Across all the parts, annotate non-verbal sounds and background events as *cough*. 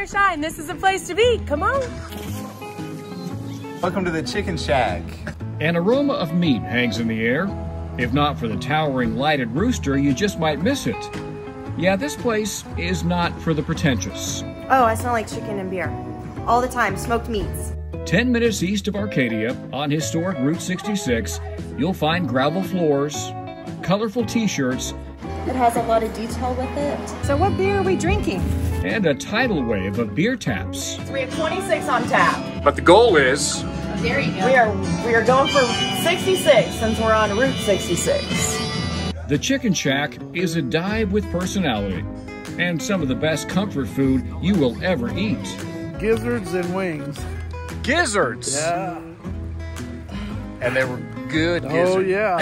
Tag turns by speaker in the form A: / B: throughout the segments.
A: or shine, this is the place to be. Come on.
B: Welcome to the Chicken Shack.
C: An aroma of meat hangs in the air. If not for the towering lighted rooster, you just might miss it. Yeah, this place is not for the pretentious.
D: Oh, I smell like chicken and beer. All the time, smoked meats.
C: 10 minutes east of Arcadia, on historic Route 66, you'll find gravel floors, colorful t shirts,
D: It has a lot of detail with it.
A: So, what beer are we drinking?
C: and a tidal wave of beer taps.
E: We have 26 on tap.
C: But the goal is There you go.
E: We are we are going for 66 since we're on Route 66.
C: the Chicken Shack is a dive with personality and some of the best comfort food you will ever eat.
F: gizzards and wings.
B: Gizzards.
F: Yeah.
B: And they were good
F: Oh yeah.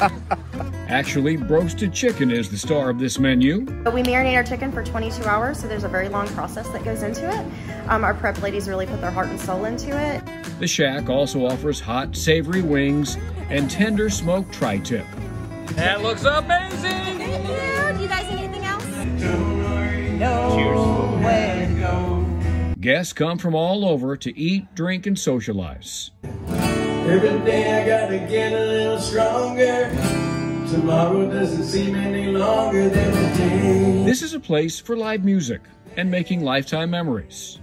F: *laughs*
C: Actually, broasted chicken is the star of this menu.
D: But we marinate our chicken for 22 hours, so there's a very long process that goes into it. Um, our prep ladies really put their heart and soul into it.
C: The Shack also offers hot, savory wings and tender smoked tri tip. That looks amazing! Thank you!
D: Do you guys need anything else? No Cheers.
C: Guests come from all over to eat, drink, and socialize.
G: Every day I gotta get a little stronger. Tomorrow doesn't seem any longer than a day.
C: This is a place for live music and making lifetime memories.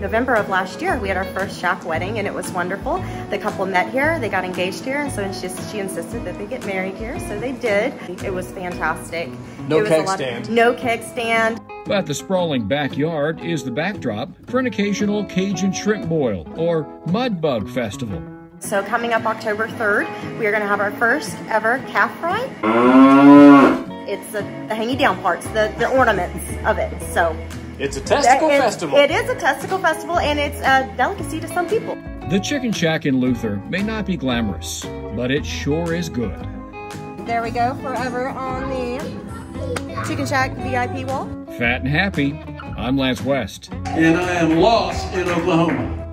D: November of last year, we had our first shack wedding and it was wonderful. The couple met here, they got engaged here, and so she, she insisted that they get married here, so they did. It was fantastic.
B: No
D: It was a
B: keg
D: lot-
B: stand.
D: no keg stand.
C: But the sprawling backyard is the backdrop for an occasional Cajun shrimp boil or mud bug festival.
D: So coming up October 3rd, we are gonna have our first ever calf fry. It's the, the hanging down parts, the, the ornaments of it, so.
B: It's a testicle
D: It-
B: festival.
D: It is a testicle festival and it's a delicacy to some people.
C: The Chicken Shack in Luther may not be glamorous, but it sure is good.
D: There we go, forever on the Chicken Shack VIP wall.
C: Fat and happy, I'm Lance West.
G: And I am lost in Oklahoma.